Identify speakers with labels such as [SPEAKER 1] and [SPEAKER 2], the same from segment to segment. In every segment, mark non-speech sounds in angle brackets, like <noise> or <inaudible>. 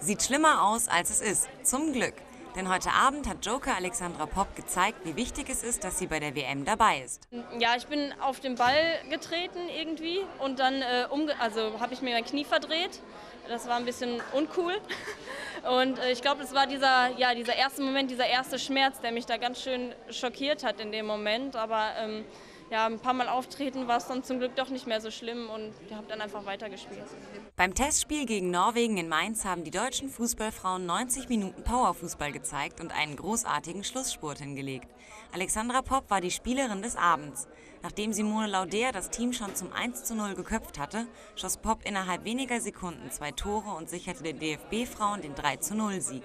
[SPEAKER 1] Sieht schlimmer aus, als es ist. Zum Glück. Denn heute Abend hat Joker Alexandra Popp gezeigt, wie wichtig es ist, dass sie bei der WM dabei ist.
[SPEAKER 2] Ja, ich bin auf den Ball getreten irgendwie und dann äh, also habe ich mir mein Knie verdreht. Das war ein bisschen uncool. <laughs> Und äh, ich glaube, es war dieser, ja, dieser erste Moment, dieser erste Schmerz, der mich da ganz schön schockiert hat in dem Moment. Aber ähm, ja, ein paar Mal auftreten war es dann zum Glück doch nicht mehr so schlimm und ich habe dann einfach weitergespielt.
[SPEAKER 1] Beim Testspiel gegen Norwegen in Mainz haben die deutschen Fußballfrauen 90 Minuten Powerfußball gezeigt und einen großartigen Schlussspurt hingelegt. Alexandra Popp war die Spielerin des Abends. Nachdem Simone Lauder das Team schon zum 1 zu 0 geköpft hatte, schoss Popp innerhalb weniger Sekunden zwei Tore und sicherte den DFB-Frauen den 3 zu 0 Sieg.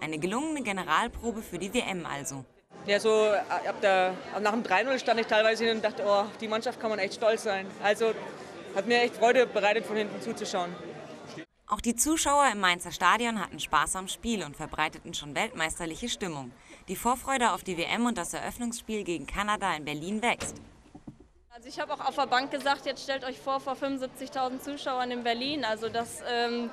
[SPEAKER 1] Eine gelungene Generalprobe für die WM also.
[SPEAKER 3] Ja, so ab der, nach dem 3-0 stand ich teilweise hin und dachte, oh, die Mannschaft kann man echt stolz sein. Also hat mir echt Freude bereitet, von hinten zuzuschauen.
[SPEAKER 1] Auch die Zuschauer im Mainzer Stadion hatten Spaß am Spiel und verbreiteten schon weltmeisterliche Stimmung. Die Vorfreude auf die WM und das Eröffnungsspiel gegen Kanada in Berlin wächst.
[SPEAKER 2] Also ich habe auch auf der Bank gesagt, jetzt stellt euch vor, vor 75.000 Zuschauern in Berlin. Also das ähm,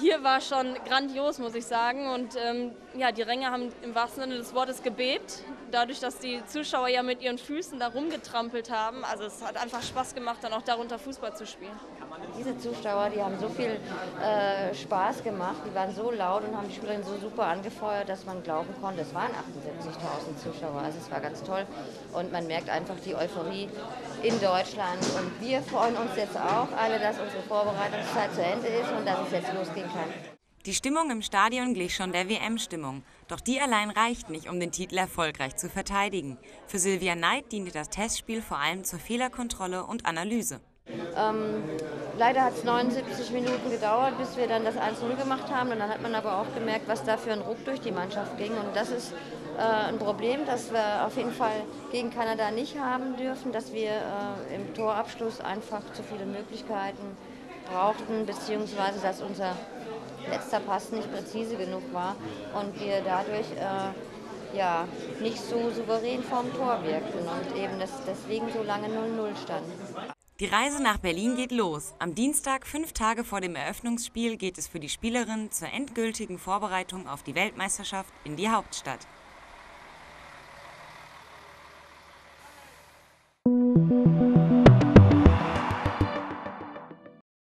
[SPEAKER 2] hier war schon grandios, muss ich sagen. Und ähm, ja, die Ränge haben im wahrsten Sinne des Wortes gebebt, dadurch, dass die Zuschauer ja mit ihren Füßen da rumgetrampelt haben. Also es hat einfach Spaß gemacht, dann auch darunter Fußball zu spielen.
[SPEAKER 4] Diese Zuschauer, die haben so viel äh, Spaß gemacht, die waren so laut und haben die Spielerinnen so super angefeuert, dass man glauben konnte, es waren 78.000 Zuschauer. Also es war ganz toll und man merkt einfach die Euphorie in Deutschland. Und wir freuen uns jetzt auch alle, dass unsere Vorbereitungszeit zu Ende ist und dass es jetzt losgehen kann.
[SPEAKER 1] Die Stimmung im Stadion glich schon der WM-Stimmung. Doch die allein reicht nicht, um den Titel erfolgreich zu verteidigen. Für Silvia Neid diente das Testspiel vor allem zur Fehlerkontrolle und Analyse.
[SPEAKER 4] Ähm, leider hat es 79 Minuten gedauert, bis wir dann das 1-0 gemacht haben. Und dann hat man aber auch gemerkt, was da für ein Ruck durch die Mannschaft ging. Und das ist äh, ein Problem, das wir auf jeden Fall gegen Kanada nicht haben dürfen, dass wir äh, im Torabschluss einfach zu viele Möglichkeiten brauchten, beziehungsweise dass unser letzter Pass nicht präzise genug war und wir dadurch äh, ja, nicht so souverän vorm Tor wirkten und eben das, deswegen so lange 0-0 standen.
[SPEAKER 1] Die Reise nach Berlin geht los. Am Dienstag, fünf Tage vor dem Eröffnungsspiel, geht es für die Spielerinnen zur endgültigen Vorbereitung auf die Weltmeisterschaft in die Hauptstadt.